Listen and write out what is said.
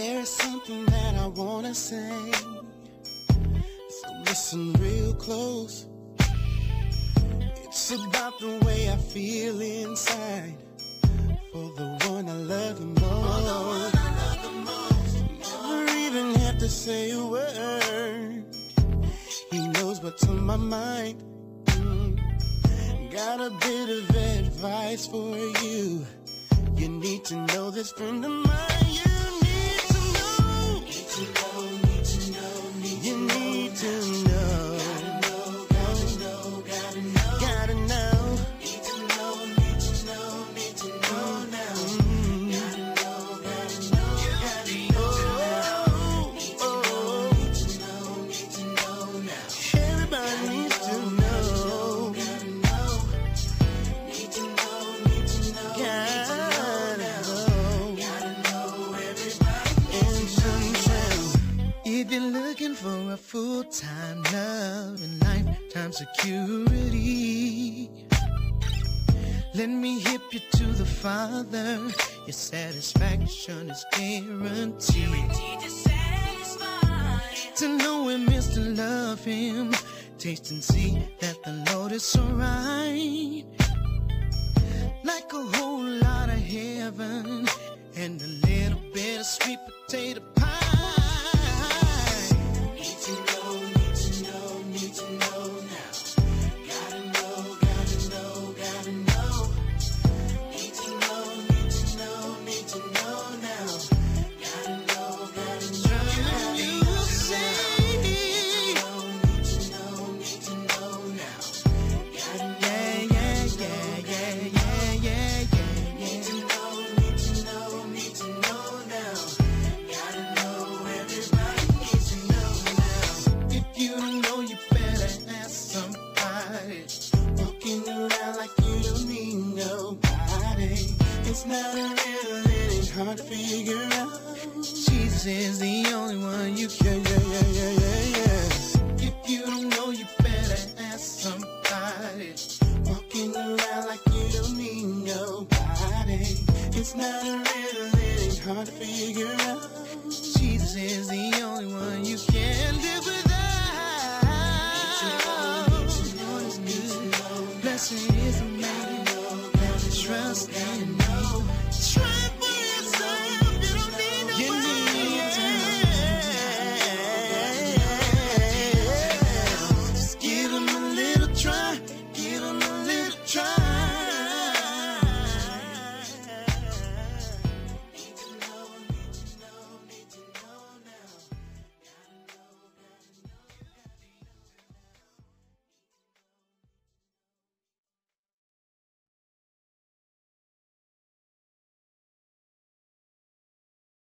There is something that I wanna say. So listen real close. It's about the way I feel inside. For the one I love the most. The most. Never even had to say a word. He knows what's on my mind. Got a bit of advice for you. You need to know this friend of mine. If you're looking for a full-time love and lifetime security, let me hip you to the Father. Your satisfaction is guaranteed. To know him is to love him. Taste and see that the Lord is alright. Like a whole lot of heaven and a little bit of sweet potato It's not a riddle, it ain't hard to figure out. Jesus is the only one you can. Yeah, yeah, yeah, yeah, yeah. If you don't know, you better ask somebody. Walking around like you don't need nobody. It's not a riddle, it ain't hard to figure out. Jesus is the only one you can live without. Lord is good.